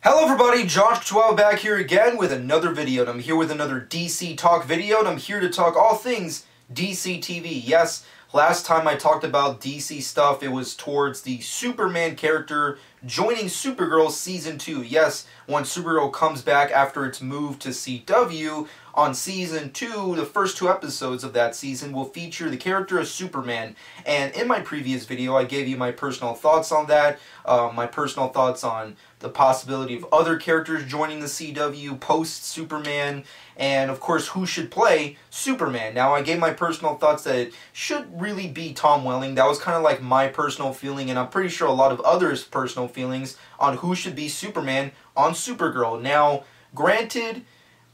Hello everybody, Josh Twelve back here again with another video, and I'm here with another DC Talk video, and I'm here to talk all things DC TV. Yes, last time I talked about DC stuff, it was towards the Superman character joining Supergirl Season 2. Yes, when Supergirl comes back after its move to CW, on Season 2, the first two episodes of that season will feature the character of Superman. And in my previous video, I gave you my personal thoughts on that, uh, my personal thoughts on the possibility of other characters joining the CW post-Superman, and of course who should play Superman. Now I gave my personal thoughts that it should really be Tom Welling. That was kind of like my personal feeling, and I'm pretty sure a lot of others' personal feelings on who should be Superman on Supergirl. Now, granted,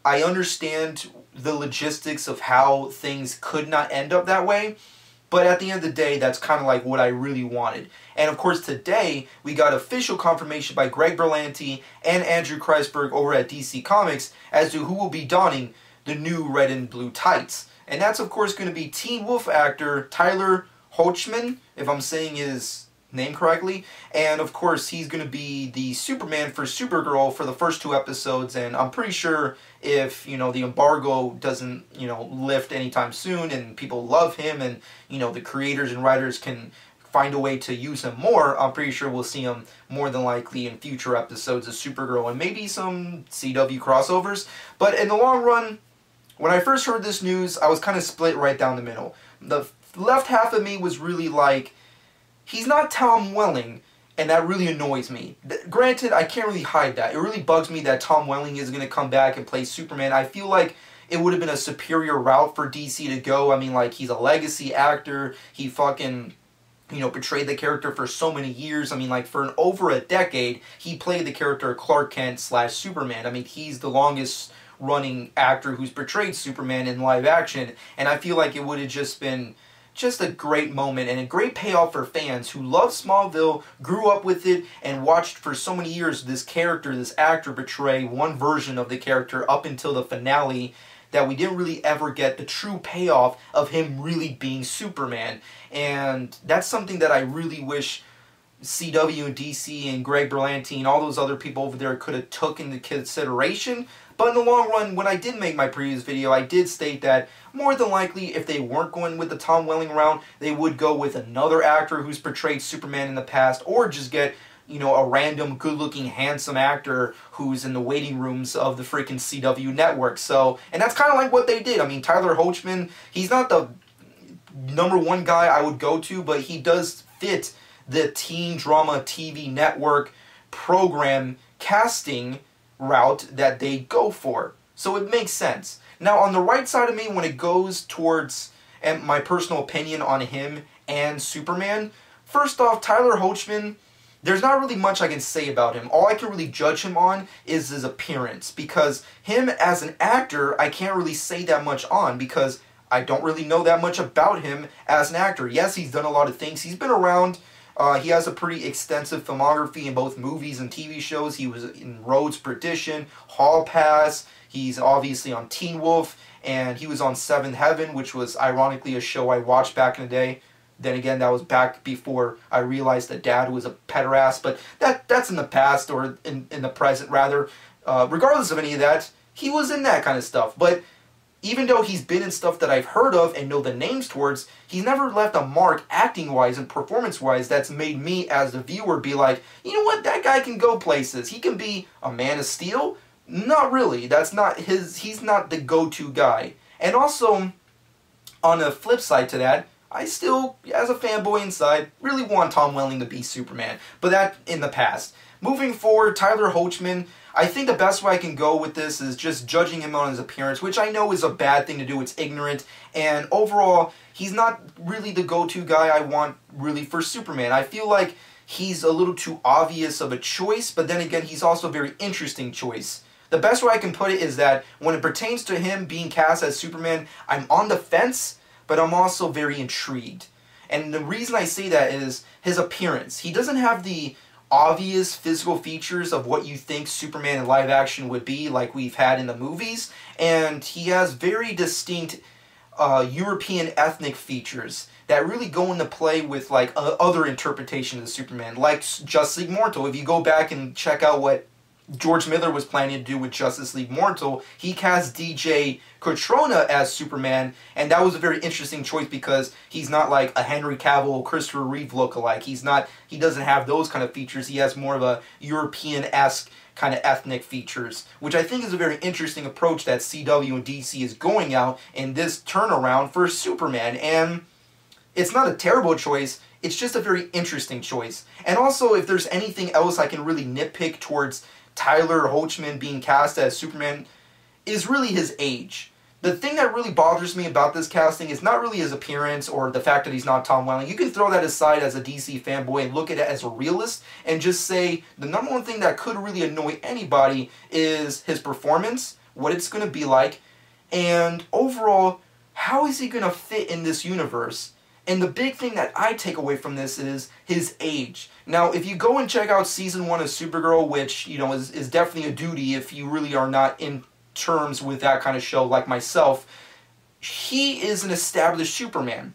I understand the logistics of how things could not end up that way, but at the end of the day, that's kind of like what I really wanted. And of course, today we got official confirmation by Greg Berlanti and Andrew Kreisberg over at DC Comics as to who will be donning the new red and blue tights. And that's, of course, going to be Teen Wolf actor Tyler Hoechman, if I'm saying his name correctly. And of course, he's going to be the Superman for Supergirl for the first two episodes. And I'm pretty sure if, you know, the embargo doesn't, you know, lift anytime soon and people love him and, you know, the creators and writers can find a way to use him more, I'm pretty sure we'll see him more than likely in future episodes of Supergirl and maybe some CW crossovers. But in the long run, when I first heard this news, I was kind of split right down the middle. The left half of me was really like, He's not Tom Welling, and that really annoys me. Granted, I can't really hide that. It really bugs me that Tom Welling is going to come back and play Superman. I feel like it would have been a superior route for DC to go. I mean, like, he's a legacy actor. He fucking you know, portrayed the character for so many years. I mean, like, for an over a decade, he played the character Clark Kent slash Superman. I mean, he's the longest running actor who's portrayed Superman in live action, and I feel like it would have just been just a great moment and a great payoff for fans who love Smallville, grew up with it, and watched for so many years this character, this actor portray one version of the character up until the finale that we didn't really ever get the true payoff of him really being Superman. And that's something that I really wish CW and DC and Greg Berlanti and all those other people over there could have took into consideration but in the long run, when I did make my previous video, I did state that more than likely, if they weren't going with the Tom Welling round, they would go with another actor who's portrayed Superman in the past, or just get you know, a random good-looking, handsome actor who's in the waiting rooms of the freaking CW network. So, and that's kind of like what they did. I mean, Tyler Hoechman, he's not the number one guy I would go to, but he does fit the teen drama TV network program casting route that they go for. So it makes sense. Now on the right side of me, when it goes towards and my personal opinion on him and Superman, first off, Tyler Hoechman, there's not really much I can say about him. All I can really judge him on is his appearance because him as an actor, I can't really say that much on because I don't really know that much about him as an actor. Yes, he's done a lot of things. He's been around uh, he has a pretty extensive filmography in both movies and TV shows. He was in Road's Perdition, Hall Pass. He's obviously on Teen Wolf, and he was on Seventh Heaven, which was ironically a show I watched back in the day. Then again, that was back before I realized that Dad was a pederast, but that that's in the past or in in the present rather. Uh, regardless of any of that, he was in that kind of stuff. But even though he's been in stuff that I've heard of and know the names towards, he's never left a mark acting wise and performance wise that's made me as the viewer be like, you know what, that guy can go places. He can be a man of steel. Not really. That's not his, he's not the go to guy. And also, on the flip side to that, I still, as a fanboy inside, really want Tom Welling to be Superman. But that in the past. Moving forward, Tyler Hoechman, I think the best way I can go with this is just judging him on his appearance, which I know is a bad thing to do. It's ignorant. And overall, he's not really the go-to guy I want really for Superman. I feel like he's a little too obvious of a choice, but then again, he's also a very interesting choice. The best way I can put it is that when it pertains to him being cast as Superman, I'm on the fence, but I'm also very intrigued. And the reason I say that is his appearance. He doesn't have the obvious physical features of what you think Superman in live action would be, like we've had in the movies, and he has very distinct uh, European ethnic features that really go into play with like uh, other interpretations of Superman, like Justice League Mortal. If you go back and check out what George Miller was planning to do with Justice League Mortal. He cast DJ Cotrona as Superman, and that was a very interesting choice because he's not like a Henry Cavill, Christopher Reeve lookalike. He's not. He doesn't have those kind of features. He has more of a European-esque kind of ethnic features, which I think is a very interesting approach that CW and DC is going out in this turnaround for Superman. And it's not a terrible choice, it's just a very interesting choice. And also, if there's anything else I can really nitpick towards Tyler Hoechman being cast as Superman, is really his age. The thing that really bothers me about this casting is not really his appearance or the fact that he's not Tom Welling. You can throw that aside as a DC fanboy and look at it as a realist and just say the number one thing that could really annoy anybody is his performance, what it's going to be like, and overall, how is he going to fit in this universe? And the big thing that I take away from this is his age. Now, if you go and check out season one of Supergirl, which, you know, is, is definitely a duty if you really are not in terms with that kind of show like myself, he is an established Superman.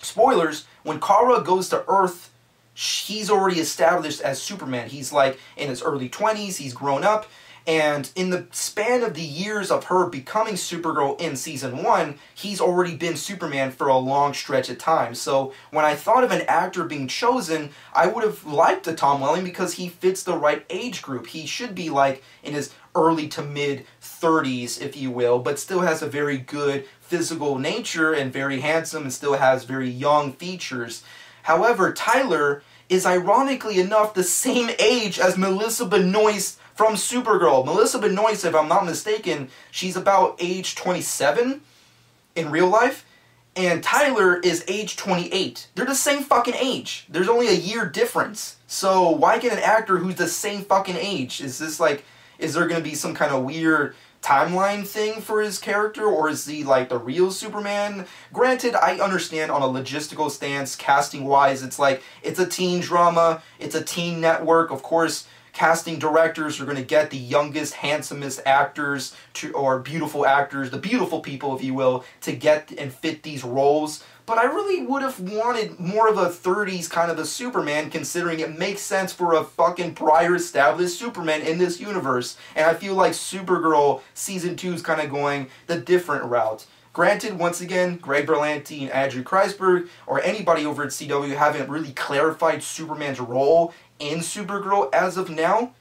Spoilers, when Kara goes to Earth, he's already established as Superman. He's like in his early 20s, he's grown up, and in the span of the years of her becoming Supergirl in season one, he's already been Superman for a long stretch of time. So when I thought of an actor being chosen, I would have liked a Tom Welling because he fits the right age group. He should be like in his early to mid 30s, if you will, but still has a very good physical nature and very handsome and still has very young features. However, Tyler is ironically enough the same age as Melissa Benoist from Supergirl. Melissa Benoist, if I'm not mistaken, she's about age 27 in real life. And Tyler is age 28. They're the same fucking age. There's only a year difference. So why get an actor who's the same fucking age? Is this like, is there to be some kind of weird timeline thing for his character or is he like the real Superman? Granted, I understand on a logistical stance, casting wise, it's like it's a teen drama, it's a teen network. Of course, casting directors are going to get the youngest, handsomest actors to, or beautiful actors, the beautiful people, if you will, to get and fit these roles. But I really would have wanted more of a 30s kind of a Superman, considering it makes sense for a fucking prior established Superman in this universe. And I feel like Supergirl Season 2 is kind of going the different route. Granted, once again, Greg Berlanti and Andrew Kreisberg, or anybody over at CW, haven't really clarified Superman's role in Supergirl as of now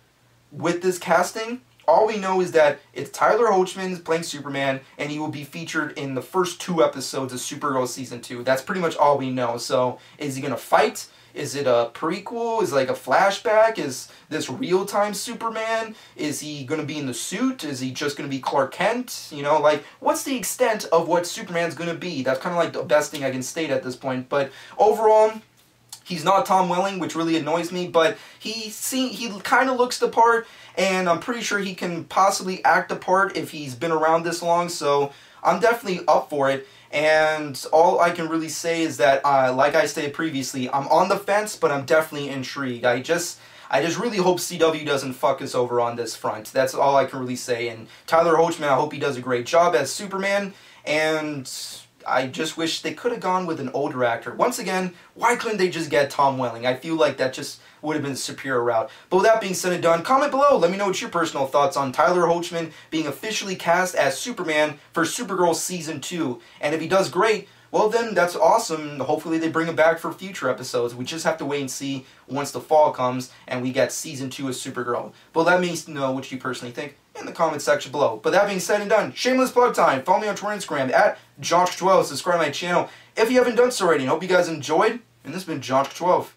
with this casting. All we know is that it's Tyler Hoechman playing Superman, and he will be featured in the first two episodes of Supergirl season two. That's pretty much all we know. So, is he gonna fight? Is it a prequel? Is it like a flashback? Is this real time Superman? Is he going to be in the suit? Is he just going to be Clark Kent? You know, like, what's the extent of what Superman's going to be? That's kind of like the best thing I can state at this point. But overall, He's not Tom Welling, which really annoys me, but he see he kind of looks the part, and I'm pretty sure he can possibly act the part if he's been around this long. So I'm definitely up for it. And all I can really say is that, uh, like I stated previously, I'm on the fence, but I'm definitely intrigued. I just. I just really hope CW doesn't fuck us over on this front. That's all I can really say. And Tyler Hoechman, I hope he does a great job as Superman. And I just wish they could have gone with an older actor. Once again, why couldn't they just get Tom Welling? I feel like that just would have been a superior route. But with that being said and done, comment below. Let me know what your personal thoughts on Tyler Hoechman being officially cast as Superman for Supergirl Season 2. And if he does great, well then that's awesome. Hopefully they bring him back for future episodes. We just have to wait and see once the fall comes and we get Season 2 of Supergirl. But let me know what you personally think in the comment section below. But that being said and done, shameless plug time. Follow me on Twitter and Instagram at Josh12. Subscribe to my channel if you haven't done so already. I hope you guys enjoyed. And this has been Josh12.